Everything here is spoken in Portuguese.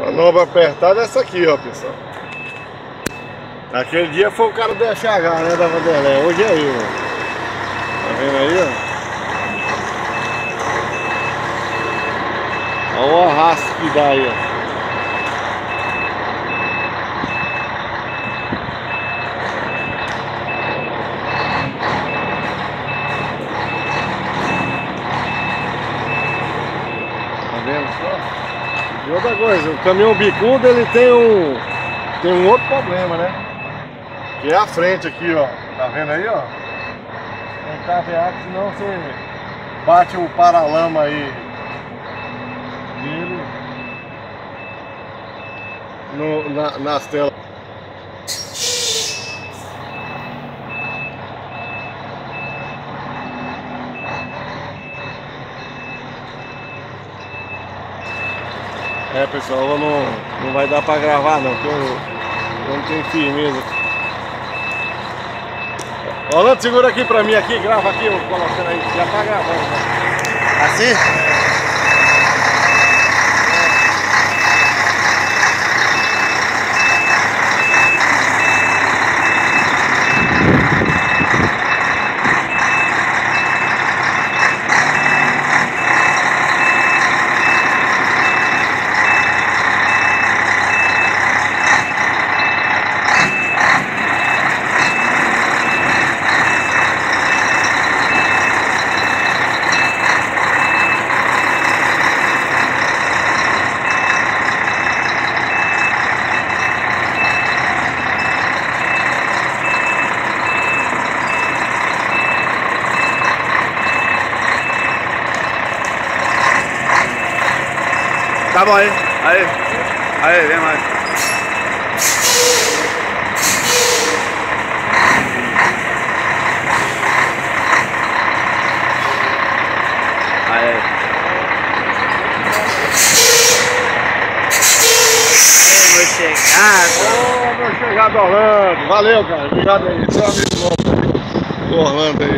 Manobra apertada é essa aqui, ó, pessoal. Naquele dia foi o cara do FH, né, da Vanderlei. Hoje é eu, Tá vendo aí, ó? Olha o arrasto que dá aí, ó. Tá vendo só? Outra coisa, o caminhão bicudo ele tem um tem um outro problema, né? Que é a frente aqui, ó. Tá vendo aí, ó? Tem cavear que senão você bate o paralama aí dele no, na, nas telas. É pessoal, não, não vai dar pra gravar não, porque eu, eu não tenho firmeza. Rolando, segura aqui pra mim aqui, grava aqui, eu colocando aí, já tá gravando. Né? Assim? Tá bom aí. Aí. Aí, vem mais. Aí. Vou chegar. Ô, meu chegado Orlando, valeu cara, obrigado aí, seu amigo novo aí, o Orlando aí.